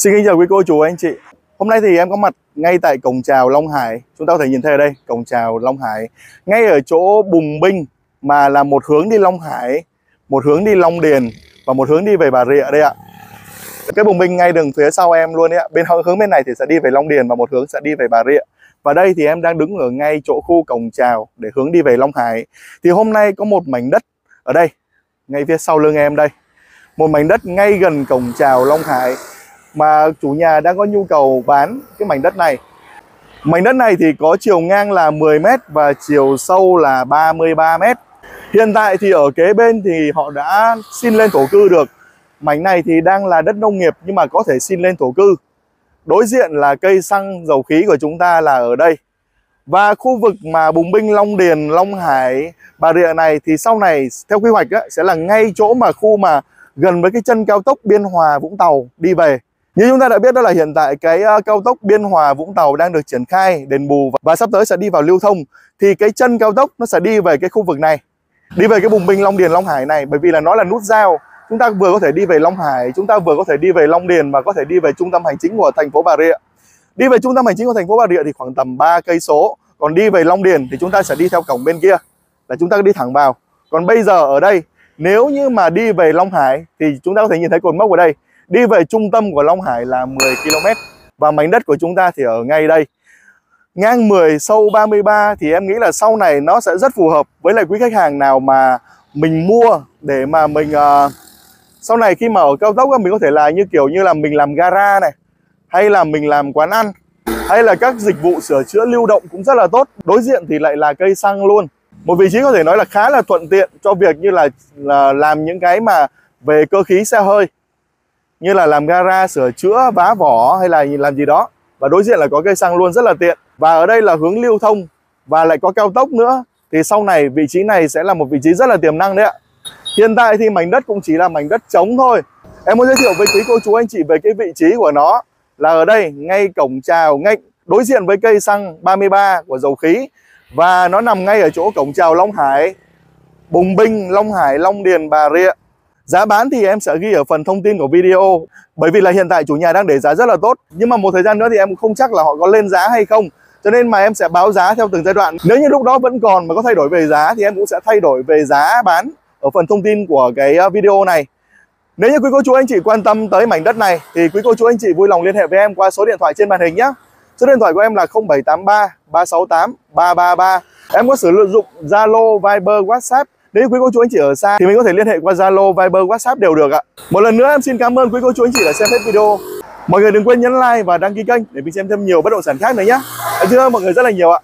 Xin kính chào quý cô chú anh chị. Hôm nay thì em có mặt ngay tại cổng chào Long Hải. Chúng ta có thể nhìn thấy ở đây, cổng chào Long Hải. Ngay ở chỗ Bùng Binh mà là một hướng đi Long Hải, một hướng đi Long Điền và một hướng đi về Bà Rịa đây ạ. Cái Bùng Binh ngay đường phía sau em luôn đấy ạ. Bên hướng bên này thì sẽ đi về Long Điền và một hướng sẽ đi về Bà Rịa. Và đây thì em đang đứng ở ngay chỗ khu cổng chào để hướng đi về Long Hải. Thì hôm nay có một mảnh đất ở đây, ngay phía sau lưng em đây. Một mảnh đất ngay gần cổng chào Long Hải mà chủ nhà đang có nhu cầu bán cái mảnh đất này. Mảnh đất này thì có chiều ngang là 10m và chiều sâu là 33m. Hiện tại thì ở kế bên thì họ đã xin lên thổ cư được. Mảnh này thì đang là đất nông nghiệp nhưng mà có thể xin lên thổ cư. Đối diện là cây xăng dầu khí của chúng ta là ở đây. Và khu vực mà Bùng Binh, Long Điền, Long Hải, Bà Rịa này thì sau này theo quy hoạch á, sẽ là ngay chỗ mà khu mà gần với cái chân cao tốc Biên Hòa Vũng Tàu đi về. Như chúng ta đã biết đó là hiện tại cái ờ, cao tốc Biên Hòa Vũng Tàu đang được triển khai đền bù và sắp tới sẽ đi vào lưu thông thì cái chân cao tốc nó sẽ đi về cái khu vực này. Đi về cái vùng Bình Long Điền, Long Hải này bởi vì là nó là nút giao chúng ta vừa có thể đi về Long Hải, chúng ta vừa có thể đi về Long Điền và có thể đi về trung tâm hành chính của thành phố Bà Rịa. Đi về trung tâm hành chính của thành phố Bà Rịa thì khoảng tầm 3 cây số, còn đi về Long Điền thì chúng ta sẽ đi theo cổng bên kia là chúng ta đi thẳng vào. Còn bây giờ ở đây nếu như mà đi về Long Hải thì chúng ta có thể nhìn thấy cột mốc ở đây. Đi về trung tâm của Long Hải là 10 km và mảnh đất của chúng ta thì ở ngay đây. Ngang 10 sâu 33 thì em nghĩ là sau này nó sẽ rất phù hợp với lại quý khách hàng nào mà mình mua để mà mình uh, sau này khi mà ở cao tốc mình có thể là như kiểu như là mình làm gara này hay là mình làm quán ăn hay là các dịch vụ sửa chữa lưu động cũng rất là tốt. Đối diện thì lại là cây xăng luôn. Một vị trí có thể nói là khá là thuận tiện cho việc như là, là làm những cái mà về cơ khí xe hơi như là làm gara sửa chữa vá vỏ hay là làm gì đó. Và đối diện là có cây xăng luôn rất là tiện. Và ở đây là hướng lưu thông và lại có cao tốc nữa. Thì sau này vị trí này sẽ là một vị trí rất là tiềm năng đấy ạ. Hiện tại thì mảnh đất cũng chỉ là mảnh đất trống thôi. Em muốn giới thiệu với quý cô chú anh chị về cái vị trí của nó. Là ở đây, ngay cổng chào, ngay đối diện với cây xăng 33 của dầu khí. Và nó nằm ngay ở chỗ cổng chào Long Hải. Bùng Binh, Long Hải, Long Điền, Bà Rịa. Giá bán thì em sẽ ghi ở phần thông tin của video. Bởi vì là hiện tại chủ nhà đang để giá rất là tốt Nhưng mà một thời gian nữa thì em không chắc là họ có lên giá hay không. Cho nên mà em sẽ báo giá theo từng giai đoạn. Nếu như lúc đó vẫn còn mà có thay đổi về giá Thì em cũng sẽ thay đổi về giá bán ở phần thông tin của cái ờ, video này. Nếu như quý cô chú anh chị quan tâm tới mảnh đất này Thì quý cô chú anh chị vui lòng liên hệ với em qua số điện thoại trên màn hình nhé Số điện thoại của em là 0783 368 333 Em có sử dụng Zalo, Viber, WhatsApp nếu quý cô chú anh chị ở xa thì mình có thể liên hệ qua Zalo, Viber, WhatsApp đều được ạ. Một lần nữa em xin cảm ơn quý cô chú anh chị đã xem hết video. Mọi người đừng quên nhấn like và đăng ký kênh để mình xem thêm nhiều bất động sản khác nữa nhé. Em xin ơn mọi người rất là nhiều ạ.